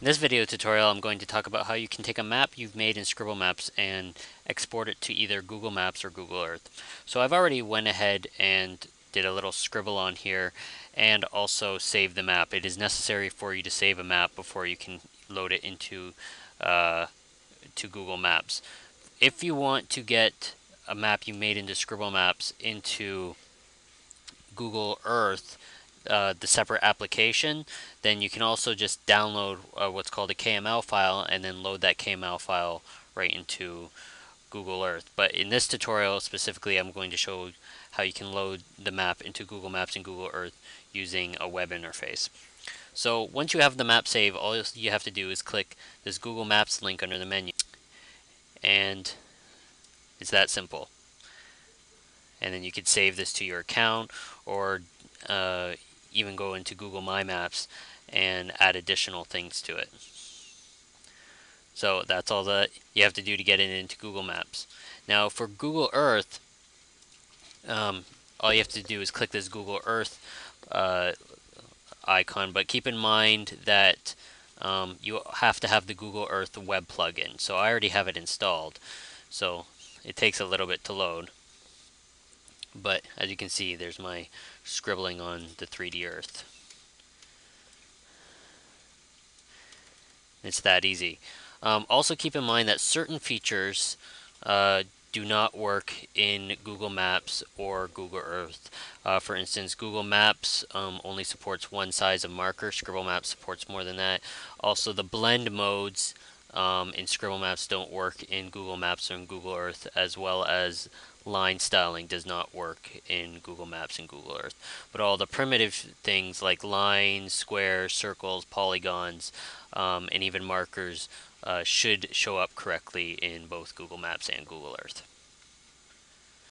In this video tutorial, I'm going to talk about how you can take a map you've made in Scribble Maps and export it to either Google Maps or Google Earth. So I've already went ahead and did a little scribble on here and also save the map. It is necessary for you to save a map before you can load it into uh, to Google Maps. If you want to get a map you made into Scribble Maps into Google Earth, uh, the separate application, then you can also just download uh, what's called a KML file and then load that KML file right into Google Earth. But in this tutorial specifically, I'm going to show how you can load the map into Google Maps and Google Earth using a web interface. So once you have the map saved, all you have to do is click this Google Maps link under the menu. And it's that simple. And then you could save this to your account or uh, even go into Google My Maps and add additional things to it. So that's all that you have to do to get it into Google Maps. Now for Google Earth, um, all you have to do is click this Google Earth uh, icon, but keep in mind that um, you have to have the Google Earth web plugin. So I already have it installed, so it takes a little bit to load. But as you can see, there's my scribbling on the 3D Earth. It's that easy. Um, also keep in mind that certain features uh, do not work in Google Maps or Google Earth. Uh, for instance, Google Maps um, only supports one size of marker. Scribble Maps supports more than that. Also, the blend modes um, in Scribble Maps don't work in Google Maps in Google Earth, as well as line styling does not work in Google Maps and Google Earth. But all the primitive things like lines, squares, circles, polygons, um, and even markers uh, should show up correctly in both Google Maps and Google Earth.